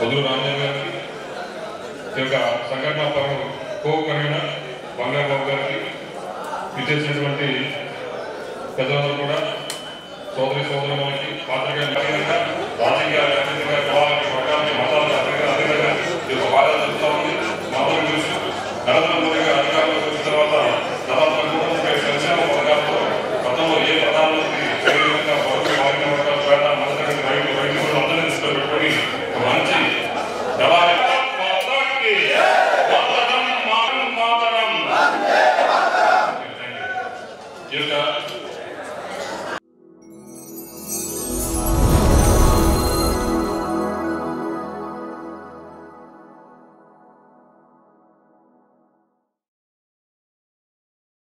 పొదులు రాజేంద్ర గారికి ఈ యొక్క సంఘటన పరులు కోకరైన బంగారబాబు గారికి విచ్చేసినటువంటి పెద్దలందరూ కూడా సోదరి సోదరులకి పాత్రికేయ రాజకీయ మతాలు అధికంగా భారత నలభై ఈ యొక్క